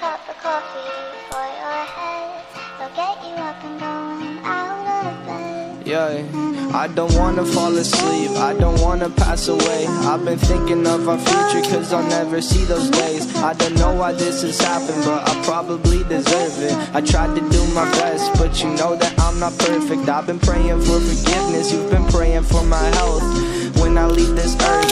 coffee for your head. They'll get you up and going out of bed. Yeah, I don't wanna fall asleep, I don't wanna pass away. I've been thinking of our future, cause I'll never see those days. I don't know why this has happened, but I probably deserve it. I tried to do my best, but you know that I'm not perfect. I've been praying for forgiveness, you've been praying for my health. When I leave this earth,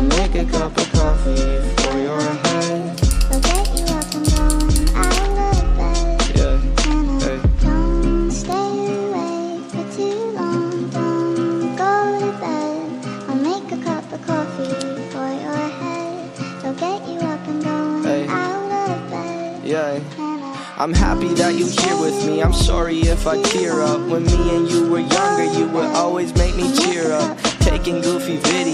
I'll make a cup of coffee for your head. They'll get you up and going out of bed. Yeah, And hey. don't stay awake for too long. Don't go to bed. I'll make a cup of coffee for your head. They'll get you up and going Hey. out of bed. yeah. I'm happy that you here with me. I'm sorry if I tear up. When me and you were younger, you would always make me cheer up. Taking goofy videos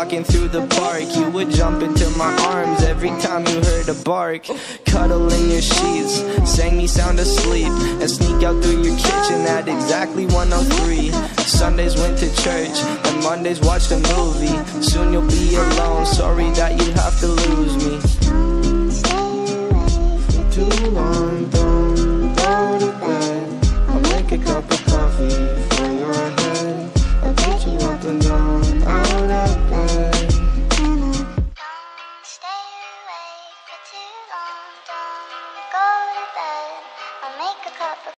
walking through the park. You would jump into my arms every time you heard a bark. Cuddle in your sheets, sang me sound asleep, and sneak out through your kitchen at exactly 103. Sundays went to church, and Mondays watched a movie. Soon you'll be alone. Sorry that you have to lose awake for